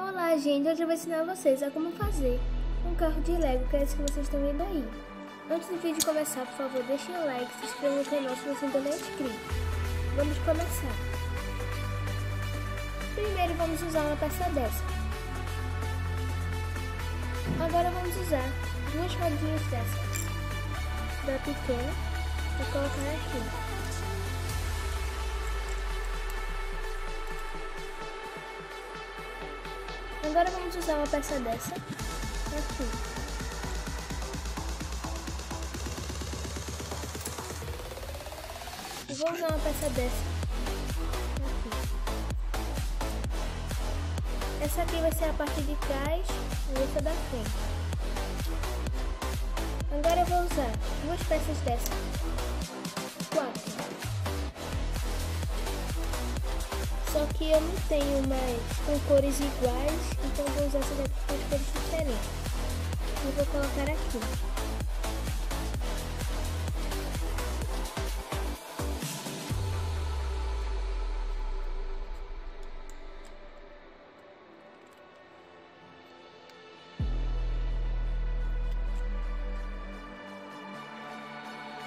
Olá, gente! Hoje eu vou ensinar vocês a como fazer um carro de Lego, que é esse que vocês estão vendo aí. Antes do vídeo começar, por favor, deixem o like, se inscrevam no canal se você ainda não é inscrito. Vamos começar. Primeiro vamos usar uma peça dessa. Agora vamos usar duas rodinhas dessas. Da pequena e colocar aqui. Agora vamos usar uma peça dessa aqui. E vou usar uma peça dessa aqui. Essa aqui vai ser a parte de trás e essa da frente. Agora eu vou usar duas peças dessa. Só que eu não tenho mais com cores iguais, então vou usar essa daqui com cores diferentes. E vou colocar aqui.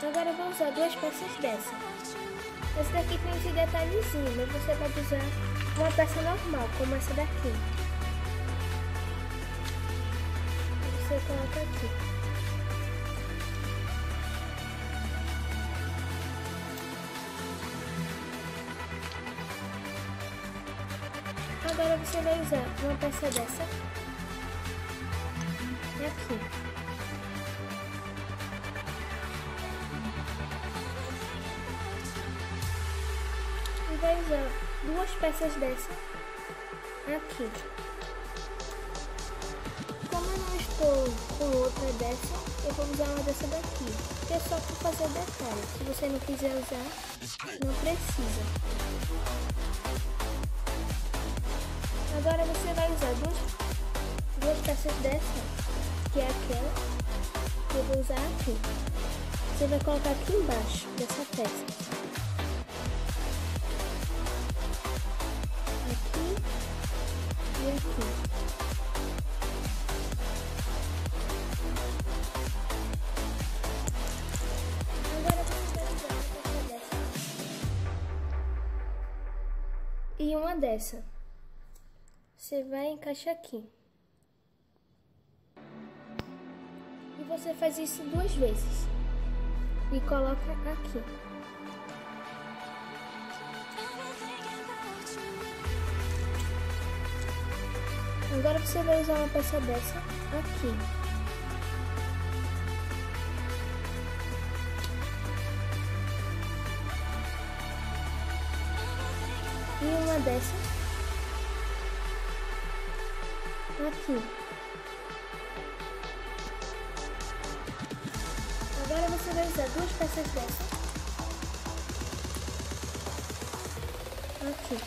Agora vou usar duas peças dessa. Essa daqui tem esse detalhezinho, mas você pode usar uma peça normal, como essa daqui. Você coloca aqui. Agora você vai usar uma peça dessa aqui. Usar duas peças dessa aqui. Como eu não estou com outra dessa, eu vou usar uma dessa daqui. Que é só para fazer detalhe. Se você não quiser usar, não precisa. Agora você vai usar duas, duas peças dessa, que é aquela que eu vou usar aqui. Você vai colocar aqui embaixo dessa peça. Uma dessa. Você vai encaixar aqui. E você faz isso duas vezes. E coloca aqui. Agora você vai usar uma peça dessa aqui. E uma dessa aqui. Agora você vai usar duas peças dessa aqui.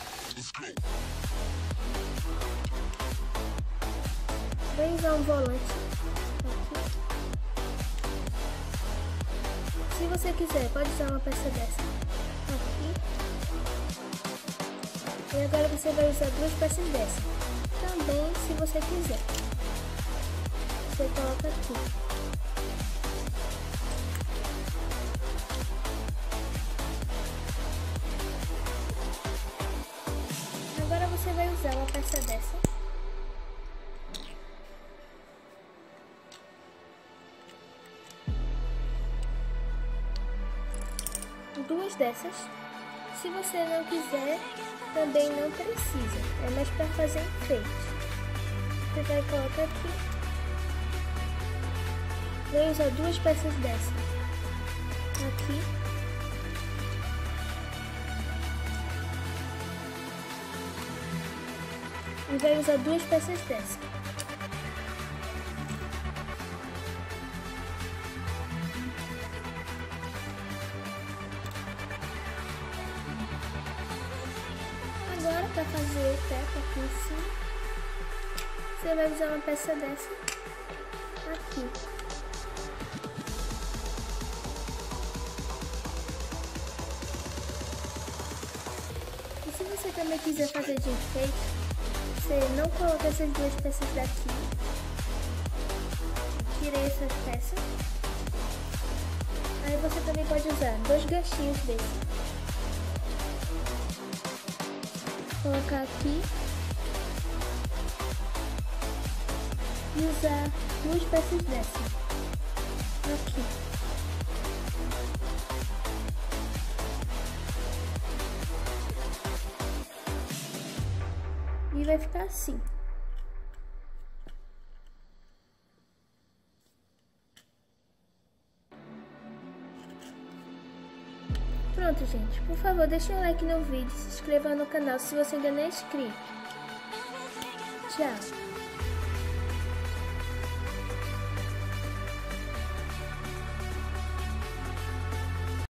Vou usar um volante aqui. Se você quiser, pode usar uma peça dessa E agora você vai usar duas peças dessa. Também, se você quiser. Você coloca aqui. Agora você vai usar uma peça dessa duas dessas. Se você não quiser, também não precisa. É mais para fazer enfeite. Você vai colocar aqui. Vou usar duas peças dessa. Aqui. E vai usar duas peças dessa. Agora, para fazer o teto aqui em cima, você vai usar uma peça dessa aqui. E se você também quiser fazer de enfeite, você não coloca essas duas peças daqui. Tirei essas peças. Aí você também pode usar dois ganchinhos desse. Colocar aqui. E usar duas peças dessa. Aqui. E vai ficar assim. Pronto, gente. Por favor, deixe um like no vídeo, se inscreva no canal se você ainda não é inscrito. Tchau.